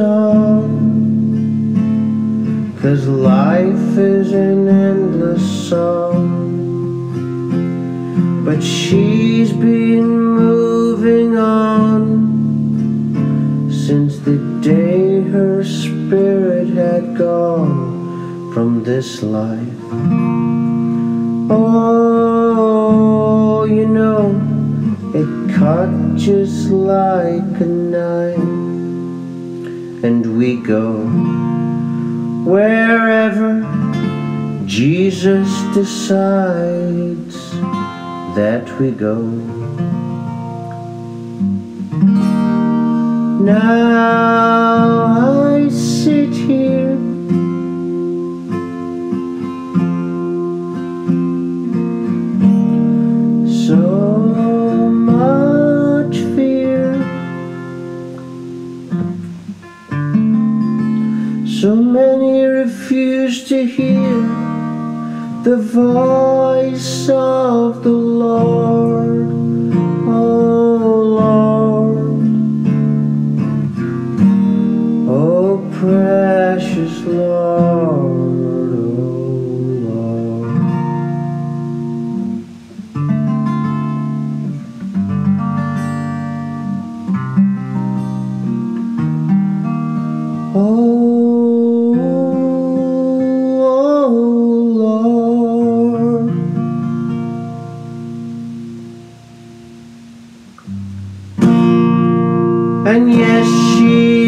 on, cause life is an endless song. But she's been moving on since the day her spirit had gone from this life. Oh, you know, it cut just like a knife, and we go wherever Jesus decides that we go. Now to hear the voice of the Lord. Oh Lord, oh precious Lord, And yes, she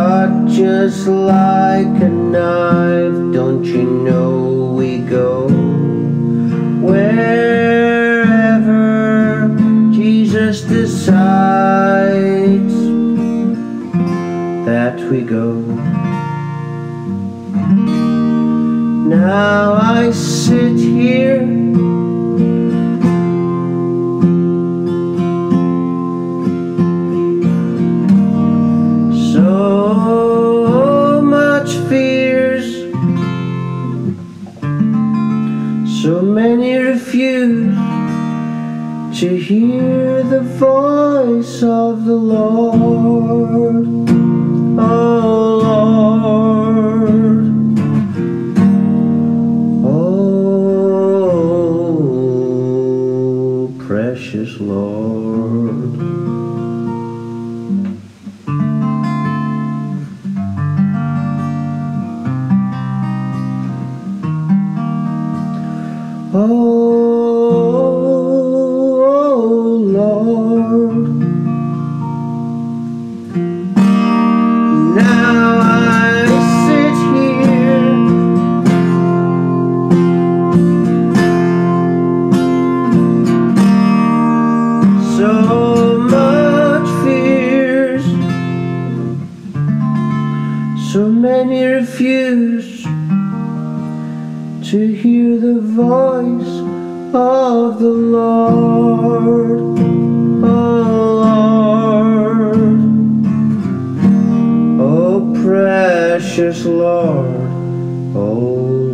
cut just like a knife. Don't you know we go wherever Jesus decides that we go? Now I sit here to hear the voice of the Lord. Oh Lord. Oh, precious Lord. Oh, so much fears, so many refuse to hear the voice of the Lord. Oh Lord, oh precious Lord, oh